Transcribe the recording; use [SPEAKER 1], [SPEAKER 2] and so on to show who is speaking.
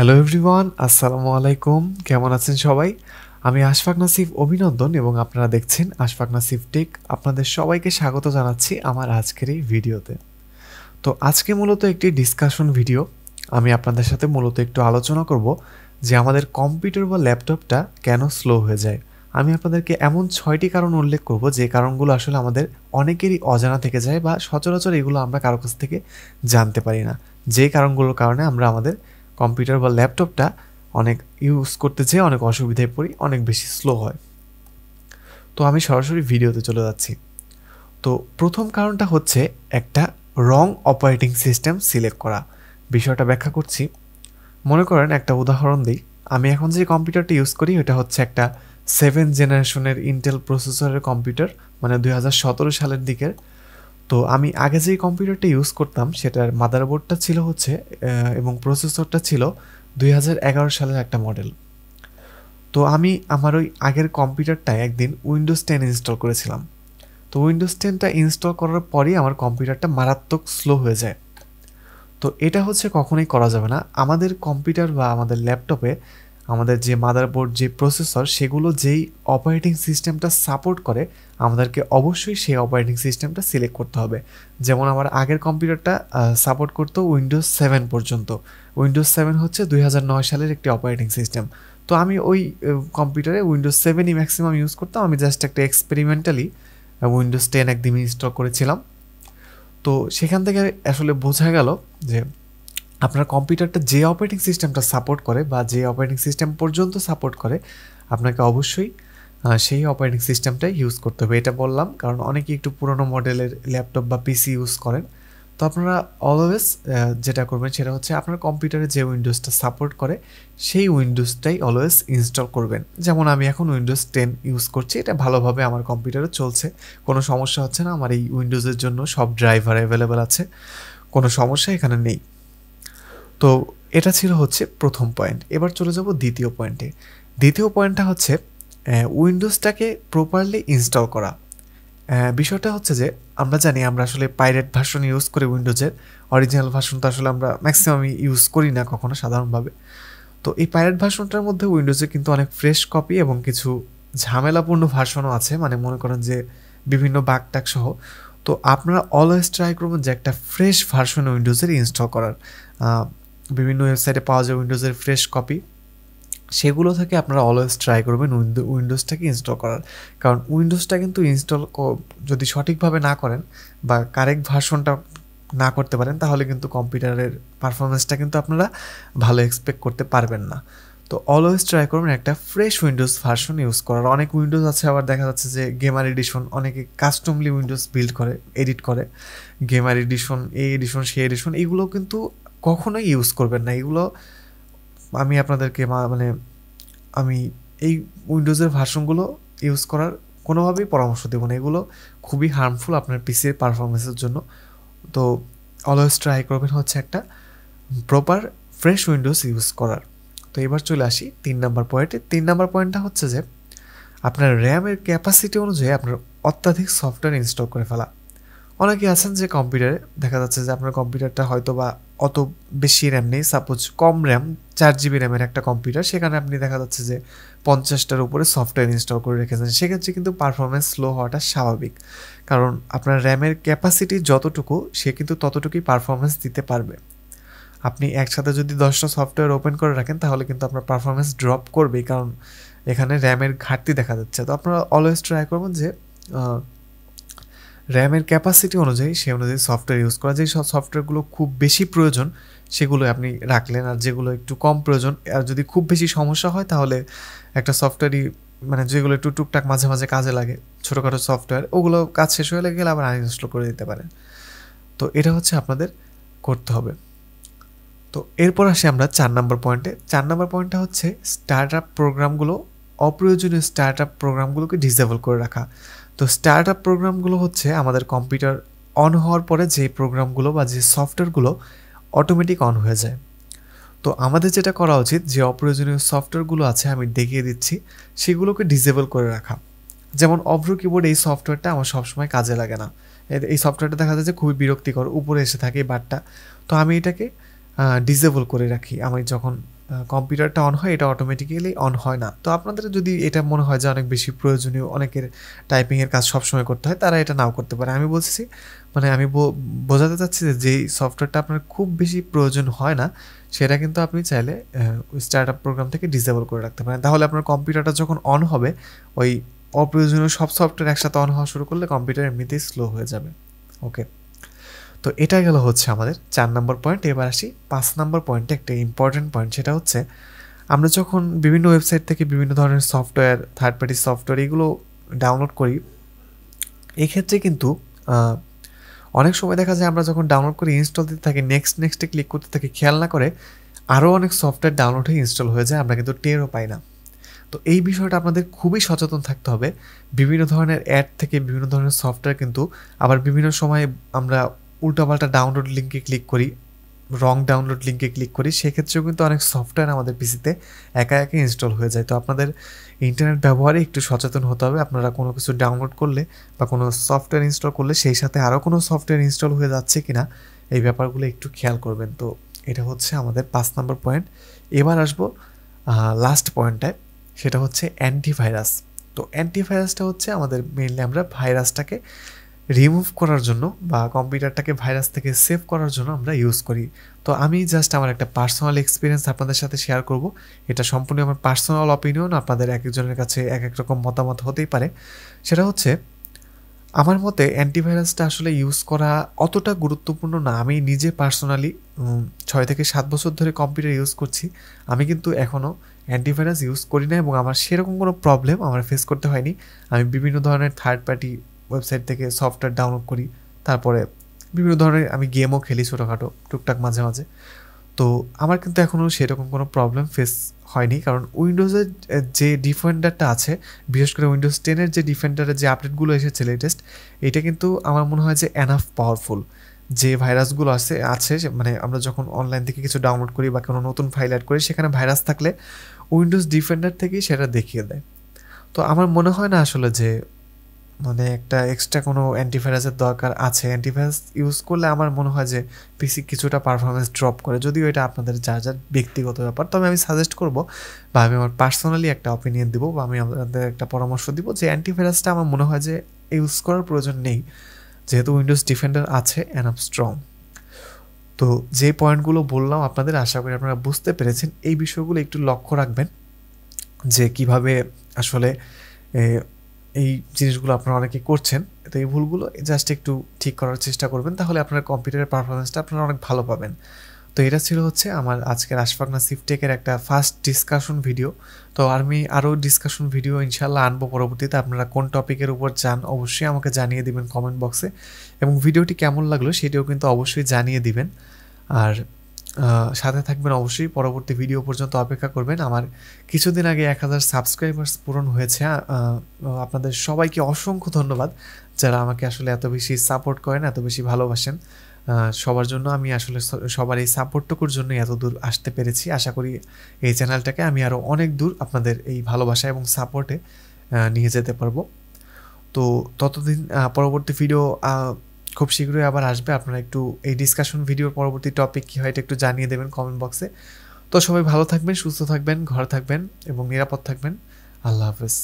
[SPEAKER 1] Hello everyone আসসালামু আলাইকুম কেমন আছেন সবাই? আমি আশফাক নাসিফ অভিনন্দন, এবং আপনারা দেখছেন আশফাক নাসিফ টেক। আপনাদের সবাইকে স্বাগত জানাচ্ছি আমার আজকের এই ভিডিওতে। তো আজকে মূলত একটি ডিসকাশন ভিডিও আমি আপনাদের সাথে মূলত একটু আলোচনা করব যে আমাদের কম্পিউটার বা ল্যাপটপটা কেন স্লো হয়ে যায়। আমি আপনাদেরকে এমন ছয়টি কারণ উল্লেখ করব, যে কারণগুলো আসলে আমাদের অনেকেরই অজানা থেকে যায় বা সচরাচর এগুলো আমরা কারও কাছ থেকে জানতে পারি না। যে কারণগুলোর কারণে আমরা আমাদের কম্পিউটার বা ল্যাপটপটা অনেক ইউজ করতে যেয়ে অনেক অসুবিধায় পড়ি, অনেক বেশি স্লো হয়। তো আমি সরাসরি ভিডিওতে চলে যাচ্ছি। তো প্রথম কারণটা হচ্ছে একটা রং অপারেটিং সিস্টেম সিলেক্ট করা। বিষয়টা ব্যাখ্যা করছি। মনে করেন একটা উদাহরণ দিই। আমি এখন যে কম্পিউটারটা ইউজ করি এটা হচ্ছে একটা সেভেন জেনারেশনের ইন্টেল প্রসেসরের কম্পিউটার মানে দু হাজার সতেরো সালের দিকের তো আমি আগে যে কম্পিউটারটা ইউজ করতাম, সেটার মাদারবোর্ডটা ছিল হচ্ছে এবং প্রসেসরটা ছিল দুই হাজার এগারো সালের একটা মডেল। তো আমি আমার ওই আগের কম্পিউটারটায় একদিন উইন্ডোজ টেন ইনস্টল করেছিলাম। তো উইন্ডোজ টেনটা ইনস্টল করার পরই আমার কম্পিউটারটা মারাত্মক স্লো হয়ে যায়। তো এটা হচ্ছে কখনোই করা যাবে না। আমাদের কম্পিউটার বা আমাদের ল্যাপটপে আমাদের যে মাদারবোর্ড যে প্রসেসর সেগুলো যেই অপারেটিং সিস্টেমটা সাপোর্ট করে, আমাদেরকে অবশ্যই সেই অপারেটিং সিস্টেমটা সিলেক্ট করতে হবে। যেমন আমার আগের কম্পিউটারটা সাপোর্ট করতো উইন্ডোজ সেভেন পর্যন্ত। উইন্ডোজ সেভেন হচ্ছে দুই হাজার নয় সালের একটি অপারেটিং সিস্টেম তো আমি ওই কম্পিউটারে উইন্ডোজ সেভেনই ম্যাক্সিমাম ইউজ করতাম। আমি জাস্ট একটা এক্সপেরিমেন্টালি উইন্ডোজ টেন একদিন ইনস্টল করেছিলাম। তো সেখান থেকে আসলে বোঝা গেল যে আপনার কম্পিউটারটা যে অপারেটিং সিস্টেমটা সাপোর্ট করে বা যে অপারেটিং সিস্টেম পর্যন্ত সাপোর্ট করে, আপনাকে অবশ্যই সেই অপারেটিং সিস্টেমটাই ইউজ করতে হবে। এটা বললাম, কারণ অনেকেই একটু পুরোনো মডেলের ল্যাপটপ বা পিসি ইউজ করেন। তো আপনারা অলওয়েজ যেটা করবেন সেটা হচ্ছে আপনার কম্পিউটারে যে উইন্ডোজটা সাপোর্ট করে, সেই উইন্ডোজটাই অলওয়েজ ইনস্টল করবেন। যেমন আমি এখন উইন্ডোজ টেন ইউজ করছি, এটা ভালোভাবে আমার কম্পিউটারে চলছে। কোনো সমস্যা হচ্ছে না, আমার এই উইন্ডোজের জন্য সব ড্রাইভার অ্যাভেলেবেল আছে। কোনো সমস্যা এখানে নেই। তো এটা ছিল হচ্ছে প্রথম পয়েন্ট এবার চলে যাব দ্বিতীয় পয়েন্টে দ্বিতীয় পয়েন্টটা হচ্ছে উইন্ডোজটাকে প্রপারলি ইনস্টল করা। বিষয়টা হচ্ছে যে, আমরা জানি আমরা আসলে পাইরেট ভার্সন ইউজ করি উইন্ডোজের। অরিজিনাল ভার্সন তো আসলে আমরা ম্যাক্সিমাম ইউজ করি না কখনো সাধারণভাবে। তো এই পাইরেট ভার্সনটার মধ্যে উইন্ডোজে কিন্তু অনেক ফ্রেশ কপি এবং কিছু ঝামেলাপূর্ণ ভার্সনও আছে। মানে মনে করেন যে, বিভিন্ন বাগ টাক সহ। তো আপনারা অলওয়েজ ট্রাই করবেন যে একটা ফ্রেশ ভার্সন উইন্ডোজের ইনস্টল করার। বিভিন্ন ওয়েবসাইটে পাওয়া যায় উইন্ডোজের ফ্রেশ কপি সেগুলো থেকে আপনারা অলওয়েজ ট্রাই করবেন উইন্ডো উইন্ডোজটাকে ইনস্টল করার। কারণ উইন্ডোজটা কিন্তু ইনস্টল যদি সঠিকভাবে না করেন বা কারেক্ট ভার্সনটা না করতে পারেন, তাহলে কিন্তু কম্পিউটারের পারফরমেন্সটা কিন্তু আপনারা ভালো এক্সপেক্ট করতে পারবেন না। তো অলওয়েজ ট্রাই করবেন একটা ফ্রেশ উইন্ডোজ ভার্সন ইউজ করার। অনেক উইন্ডোজ আছে, আবার দেখা যাচ্ছে যে গেমার এডিশন অনেকে কাস্টমলি উইন্ডোজ বিল্ড করে এডিট করে। গেমার এডিশন এই এডিশন সেই এডিশন এইগুলো কিন্তু কখনোই ইউজ করবেন না। এগুলো আমি আপনাদেরকে মানে আমি এই উইন্ডোজের ভার্সনগুলো ইউজ করার কোনোভাবেই পরামর্শ দেবো না। এগুলো খুবই হার্মফুল আপনার পিসির পারফরমেন্সের জন্য। তো অলওয়েজ ট্রাই করবেন হচ্ছে একটা প্রপার ফ্রেশ উইন্ডোজ ইউজ করার। তো এবার চলে আসি তিন নাম্বার পয়েন্টে তিন নাম্বার পয়েন্টটা হচ্ছে যে আপনার র্যামের ক্যাপাসিটি অনুযায়ী আপনার অত্যাধিক সফটওয়্যার ইনস্টল করে ফেলা। অনেকে আছেন যে কম্পিউটারে দেখা যাচ্ছে যে আপনার কম্পিউটারটা হয়তো বা অত বেশি র্যাম নেই। সাপোজ কম র্যাম চার জিবি র্যামের একটা কম্পিউটার সেখানে আপনি দেখা যাচ্ছে যে পঞ্চাশটার উপরে সফটওয়্যার ইনস্টল করে রেখেছেন। সেক্ষেত্রে কিন্তু পারফরমেন্স স্লো হওয়াটা স্বাভাবিক। কারণ আপনার র্যামের ক্যাপাসিটি যতটুকু, সে কিন্তু ততটুকুই পারফরমেন্স দিতে পারবে। আপনি একসাথে যদি দশটা সফটওয়্যার ওপেন করে রাখেন, তাহলে কিন্তু আপনার পারফরমেন্স ড্রপ করবেই। কারণ এখানে র্যামের ঘাটতি দেখা যাচ্ছে। তো আপনারা অলওয়েজ ট্রাই করবেন যে র্যামের ক্যাপাসিটি অনুযায়ী সে অনুযায়ী সফটওয়্যার ইউজ করা। যে সব সফটওয়্যারগুলো খুব বেশি প্রয়োজন, সেগুলো আপনি রাখলেন। আর যেগুলো একটু কম প্রয়োজন, আর যদি খুব বেশি সমস্যা হয়, তাহলে একটা সফটওয়্যারই মানে যেগুলো একটু টুকটাক মাঝে মাঝে কাজে লাগে, ছোটোখাটো সফটওয়্যার ওগুলো কাজ শেষ হয়ে গেলে আবার আনইনস্টল করে দিতে পারেন। তো এটা হচ্ছে আপনাদের করতে হবে। তো এরপর আসি আমরা চার নম্বর পয়েন্টে চার নম্বর পয়েন্টটা হচ্ছে স্টার্ট আপ প্রোগ্রামগুলো অপ্রয়োজনীয় স্টার্ট আপ প্রোগ্রামগুলোকে ডিসেবল করে রাখা। তো স্টার্ট আপ প্রোগ্রামগুলো হচ্ছে আমাদের কম্পিউটার অন হওয়ার পরে যে প্রোগ্রামগুলো বা যে সফটওয়্যারগুলো অটোমেটিক অন হয়ে যায়। তো আমাদের যেটা করা উচিত, যে অপ্রয়োজনীয় সফটওয়্যারগুলো আছে আমি দেখিয়ে দিচ্ছি, সেগুলোকে ডিসেবল করে রাখা। যেমন অভ্র কিবোর্ড এই সফটওয়্যারটা আমার সবসময় কাজে লাগে না। এই সফটওয়্যারটা দেখা যাচ্ছে খুবই বিরক্তিকর, উপরে এসে থাকে এই বারটা তো আমি এটাকে ডিসেবল করে রাখি। আমি যখন কম্পিউটারটা অন হয়, এটা অটোমেটিক্যালি অন হয় না। তো আপনাদের যদি এটা মনে হয় যে অনেক বেশি প্রয়োজনীয়, অনেকের টাইপিংয়ের কাজ সবসময় করতে হয়, তারা এটা নাও করতে পারে। আমি বলছি মানে আমি বোঝাতে চাচ্ছি যে যেই সফটওয়্যারটা আপনার খুব বেশি প্রয়োজন হয় না, সেটা কিন্তু আপনি চাইলে স্টার্ট আপ প্রোগ্রাম থেকে ডিসেবল করে রাখতে পারেন। তাহলে আপনার কম্পিউটারটা যখন অন হবে, ওই অপ্রয়োজনীয় সব সফটওয়্যার একসাথে অন হওয়া শুরু করলে কম্পিউটার এমনিতেই স্লো হয়ে যাবে। ওকে তো এটা গেল হচ্ছে আমাদের চার নম্বর পয়েন্ট এবার আসি পাঁচ নম্বর পয়েন্টে একটা ইম্পর্টেন্ট পয়েন্ট সেটা হচ্ছে আমরা যখন বিভিন্ন ওয়েবসাইট থেকে বিভিন্ন ধরনের সফটওয়্যার থার্ড পার্টি সফটওয়্যার এগুলো ডাউনলোড করি, এক্ষেত্রে কিন্তু অনেক সময় দেখা যায় আমরা যখন ডাউনলোড করে ইনস্টল দিতে থাকি নেক্সট নেক্সটে ক্লিক করতে থাকি, খেয়াল না করে আরও অনেক সফটওয়্যার ডাউনলোড হয়ে ইনস্টল হয়ে যায়, আমরা কিন্তু টেরও পাই না। তো এই বিষয়টা আপনাদের খুবই সচেতন থাকতে হবে। বিভিন্ন ধরনের অ্যাড থেকে বিভিন্ন ধরনের সফটওয়্যার কিন্তু আবার বিভিন্ন সময় আমরা উল্টাপাল্টা ডাউনলোড লিঙ্কে ক্লিক করি রং ডাউনলোড লিঙ্কে ক্লিক করি, সেক্ষেত্রেও কিন্তু অনেক সফটওয়্যার আমাদের পিসিতে একা একা ইনস্টল হয়ে যায়। তো আপনাদের ইন্টারনেট ব্যবহারে একটু সচেতন হতে হবে। আপনারা কোনো কিছু ডাউনলোড করলে বা কোনো সফটওয়্যার ইনস্টল করলে সেই সাথে আরও কোনো সফটওয়্যার ইনস্টল হয়ে যাচ্ছে কি না এই ব্যাপারগুলো একটু খেয়াল করবেন। তো এটা হচ্ছে আমাদের পাঁচ নম্বর পয়েন্ট এবার আসব লাস্ট পয়েন্টটায় সেটা হচ্ছে অ্যান্টিভাইরাস তো অ্যান্টিভাইরাসটা হচ্ছে আমাদের মেনলি আমরা ভাইরাসটাকে রিমুভ করার জন্য বা কম্পিউটারটাকে ভাইরাস থেকে সেভ করার জন্য আমরা ইউজ করি। তো আমি জাস্ট আমার একটা পার্সোনাল এক্সপিরিয়েন্স আপনাদের সাথে শেয়ার করব। এটা সম্পূর্ণ আমার পার্সোনাল অপিনিয়ন আপনাদের এক একজনের কাছে এক এক রকম মতামত হতেই পারে। সেটা হচ্ছে, আমার মতে অ্যান্টিভাইরাসটা আসলে ইউজ করা অতটা গুরুত্বপূর্ণ না। আমি নিজে পার্সোনালি ছয় থেকে সাত বছর ধরে কম্পিউটার ইউজ করছি। আমি কিন্তু এখনও অ্যান্টিভাইরাস ইউজ করি না এবং আমার সেরকম কোনো প্রবলেম আমার ফেস করতে হয়নি। আমি বিভিন্ন ধরনের থার্ড পার্টি ওয়েবসাইট থেকে সফটওয়্যার ডাউনলোড করি। তারপরে বিভিন্ন ধরনের আমি গেমও খেলি ছোটোখাটো, টুকটাক মাঝে মাঝে। তো আমার কিন্তু এখনও সেরকম কোনো প্রবলেম ফেস হয়নি। কারণ উইন্ডোজের যে ডিফেন্ডারটা আছে, বিশেষ করে উইন্ডোজ টেনের যে ডিফেন্ডারের যে আপডেটগুলো এসেছে লেটেস্ট এটা কিন্তু আমার মনে হয় যে এনাফ পাওয়ারফুল যে ভাইরাসগুলো আছে আছে মানে আমরা যখন অনলাইন থেকে কিছু ডাউনলোড করি বা কোনো নতুন ফাইল অ্যাড করি, সেখানে ভাইরাস থাকলে উইন্ডোজ ডিফেন্ডার থেকেই সেটা দেখিয়ে দেয়। তো আমার মনে হয় না আসলে যে মানে একটা এক্সট্রা কোনো অ্যান্টিভাইরাসের দরকার আছে। অ্যান্টিভাইরাস ইউজ করলে আমার মনে হয় যে পিসি কিছুটা পারফরমেন্স ড্রপ করে। যদিও এটা আপনাদের যার যার ব্যক্তিগত ব্যাপার, তবে আমি সাজেস্ট করব বা আমি আমার পার্সোনালি একটা অপিনিয়ন দিব বা আমি আপনাদের একটা পরামর্শ দিব যে অ্যান্টিভাইরাসটা আমার মনে হয় যে ইউজ করার প্রয়োজন নেই। যেহেতু উইন্ডোজ ডিফেন্ডার আছে অ্যান্ড আপ স্ট্রং তো যে পয়েন্টগুলো বললাম আপনাদের, আশা করি আপনারা বুঝতে পেরেছেন। এই বিষয়গুলো একটু লক্ষ্য রাখবেন যে কীভাবে আসলে এই জিনিসগুলো আপনারা অনেকে করছেন, তো এই ভুলগুলো জাস্ট একটু ঠিক করার চেষ্টা করবেন, তাহলে আপনার কম্পিউটারের পারফরমেন্সটা আপনারা অনেক ভালো পাবেন। তো এটা ছিল হচ্ছে আমার আজকের আশফাকনা সিফটেকের একটা ফার্স্ট ডিসকাশন ভিডিও তো আমি আরও ডিসকাশন ভিডিও ইনশাল্লাহ আনব পরবর্তীতে, আপনারা কোন টপিকের উপর চান অবশ্যই আমাকে জানিয়ে দিবেন কমেন্ট বক্সে এবং ভিডিওটি কেমন লাগল সেটিও কিন্তু অবশ্যই জানিয়ে দিবেন। আর সাথে থাকবেন অবশ্যই। পরবর্তী ভিডিও পর্যন্ত অপেক্ষা করবেন। আমার কিছুদিন আগে এক হাজার সাবস্ক্রাইবার্স পূরণ হয়েছে। আপনাদের সবাইকে অসংখ্য ধন্যবাদ যারা আমাকে আসলে এত বেশি সাপোর্ট করেন, এত বেশি ভালোবাসেন। সবার জন্য আমি আসলে সবার এই সাপোর্টটুকুর জন্য এত দূর আসতে পেরেছি। আশা করি এই চ্যানেলটাকে আমি আরও অনেক দূর আপনাদের এই ভালোবাসা এবং সাপোর্টে নিয়ে যেতে পারব। তো ততদিন পরবর্তী ভিডিও খুব শীঘ্রই আবার আসবে। আপনারা একটু এই ডিসকাশন ভিডিওর পরবর্তী টপিক কী হয় এটা একটু জানিয়ে দেবেন কমেন্ট বক্সে তো সবাই ভালো থাকবেন, সুস্থ থাকবেন, ঘর থাকবেন এবং নিরাপদ থাকবেন। আল্লাহ হাফেজ।